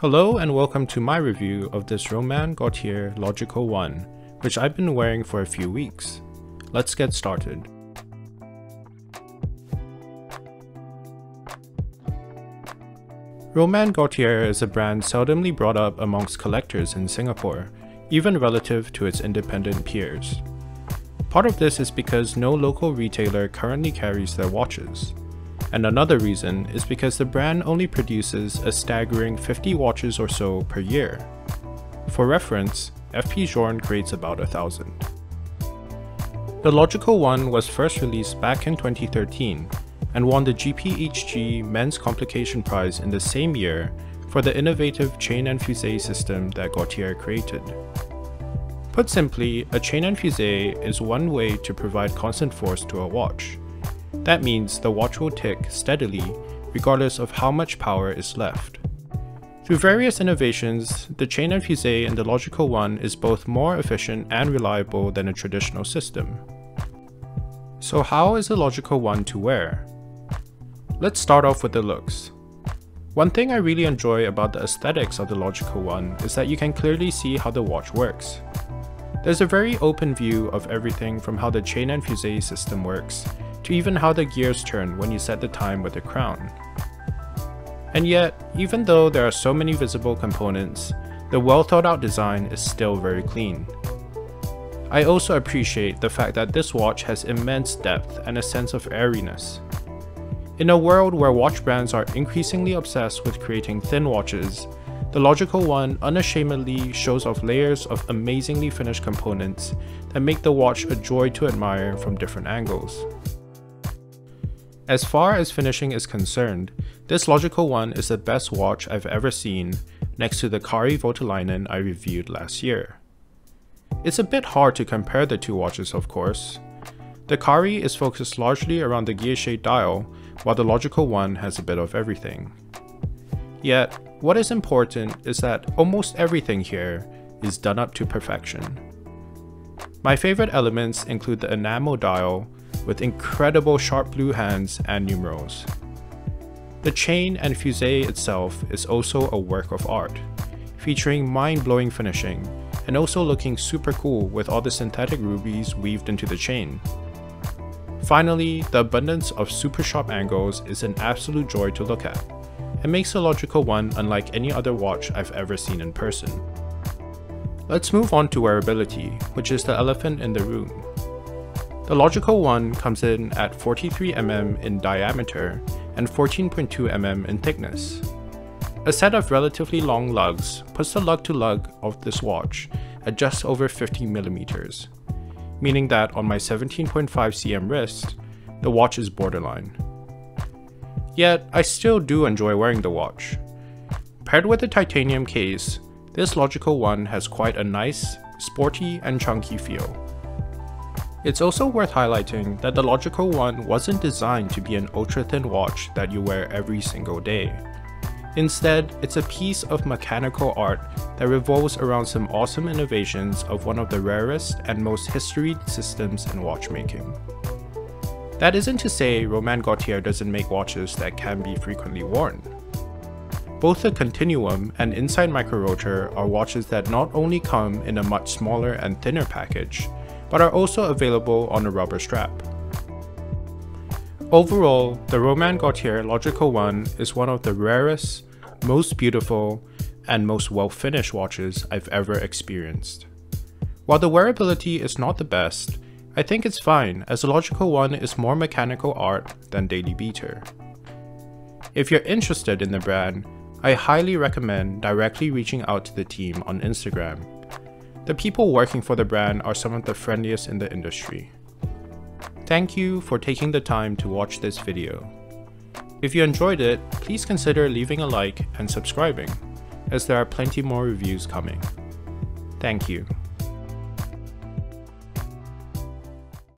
Hello and welcome to my review of this Romain Gauthier Logical 1, which I've been wearing for a few weeks. Let's get started. Romain Gauthier is a brand seldomly brought up amongst collectors in Singapore, even relative to its independent peers. Part of this is because no local retailer currently carries their watches. And another reason is because the brand only produces a staggering 50 watches or so per year. For reference, FP Journe creates about a thousand. The Logical 1 was first released back in 2013 and won the GPHG Men's Complication Prize in the same year for the innovative chain and fusee system that Gauthier created. Put simply, a chain and fusee is one way to provide constant force to a watch. That means the watch will tick steadily regardless of how much power is left. Through various innovations, the chain and fusee in the logical 1 is both more efficient and reliable than a traditional system. So how is the logical 1 to wear? Let's start off with the looks. One thing I really enjoy about the aesthetics of the logical 1 is that you can clearly see how the watch works. There's a very open view of everything from how the chain and fusee system works, to even how the gears turn when you set the time with the crown. And yet, even though there are so many visible components, the well thought out design is still very clean. I also appreciate the fact that this watch has immense depth and a sense of airiness. In a world where watch brands are increasingly obsessed with creating thin watches, the Logical 1 unashamedly shows off layers of amazingly finished components that make the watch a joy to admire from different angles. As far as finishing is concerned, this Logical 1 is the best watch I've ever seen next to the Kari Voutilainen I reviewed last year. It's a bit hard to compare the two watches of course. The Kari is focused largely around the shade dial while the Logical 1 has a bit of everything. Yet, what is important is that almost everything here is done up to perfection. My favorite elements include the enamel dial with incredible sharp blue hands and numerals. The chain and fusee itself is also a work of art, featuring mind-blowing finishing and also looking super cool with all the synthetic rubies weaved into the chain. Finally, the abundance of super sharp angles is an absolute joy to look at, and makes the Logical 1 unlike any other watch I've ever seen in person. Let's move on to wearability, which is the elephant in the room. The logical 1 comes in at 43mm in diameter and 14.2mm in thickness. A set of relatively long lugs puts the lug to lug of this watch at just over 50mm, meaning that on my 17.5 cm wrist, the watch is borderline. Yet, I still do enjoy wearing the watch. Paired with the titanium case, this logical 1 has quite a nice, sporty and chunky feel. It's also worth highlighting that the Logical 1 wasn't designed to be an ultra-thin watch that you wear every single day. Instead, it's a piece of mechanical art that revolves around some awesome innovations of one of the rarest and most historied systems in watchmaking. That isn't to say Romain Gauthier doesn't make watches that can be frequently worn. Both the Continuum and Insight Micro Rotor are watches that not only come in a much smaller and thinner package, but are also available on a rubber strap. Overall, the Romain Gauthier Logical 1 is one of the rarest, most beautiful, and most well finished watches I've ever experienced. While the wearability is not the best, I think it's fine as the Logical 1 is more mechanical art than Daily Beater. If you're interested in the brand, I highly recommend directly reaching out to the team on Instagram the people working for the brand are some of the friendliest in the industry. Thank you for taking the time to watch this video. If you enjoyed it, please consider leaving a like and subscribing, as there are plenty more reviews coming. Thank you.